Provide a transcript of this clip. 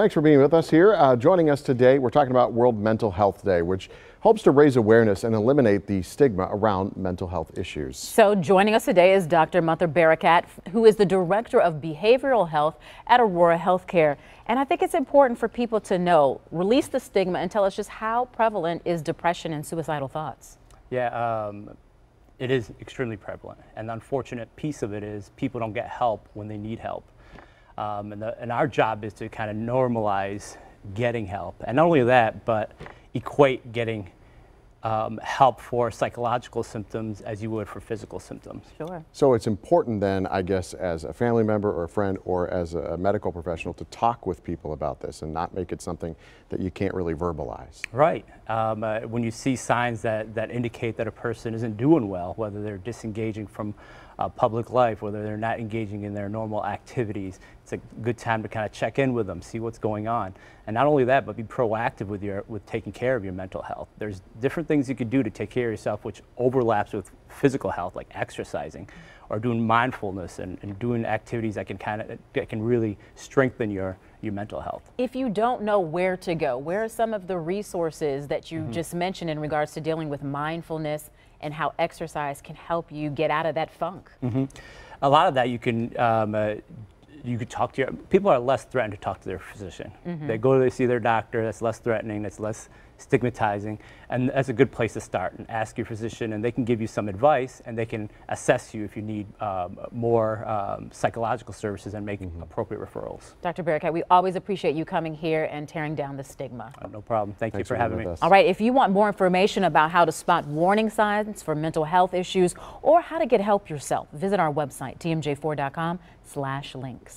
Thanks for being with us here. Uh, joining us today, we're talking about World Mental Health Day, which hopes to raise awareness and eliminate the stigma around mental health issues. So joining us today is Dr. Munther Barakat, who is the Director of Behavioral Health at Aurora Healthcare. And I think it's important for people to know, release the stigma and tell us just how prevalent is depression and suicidal thoughts. Yeah, um, it is extremely prevalent. And the unfortunate piece of it is people don't get help when they need help. Um, and, the, and our job is to kind of normalize getting help. And not only that, but equate getting um, help for psychological symptoms as you would for physical symptoms. Sure. So it's important then, I guess, as a family member or a friend or as a medical professional to talk with people about this and not make it something that you can't really verbalize. Right. Um, uh, when you see signs that, that indicate that a person isn't doing well, whether they're disengaging from uh, public life, whether they're not engaging in their normal activities. It's a good time to kind of check in with them, see what's going on. And not only that, but be proactive with, your, with taking care of your mental health. There's different things you can do to take care of yourself which overlaps with physical health, like exercising or doing mindfulness and, and doing activities that can kind of that can really strengthen your your mental health. If you don't know where to go, where are some of the resources that you mm -hmm. just mentioned in regards to dealing with mindfulness and how exercise can help you get out of that funk? Mm -hmm. A lot of that you can um, uh, you could talk to your people are less threatened to talk to their physician. Mm -hmm. They go to see their doctor. That's less threatening. That's less stigmatizing, and that's a good place to start. And ask your physician, and they can give you some advice, and they can assess you if you need um, more um, psychological services and make mm -hmm. appropriate referrals. Dr. Barakat, we always appreciate you coming here and tearing down the stigma. Uh, no problem. Thank Thanks you for, for having me. All right. If you want more information about how to spot warning signs for mental health issues or how to get help yourself, visit our website tmj4.com/links.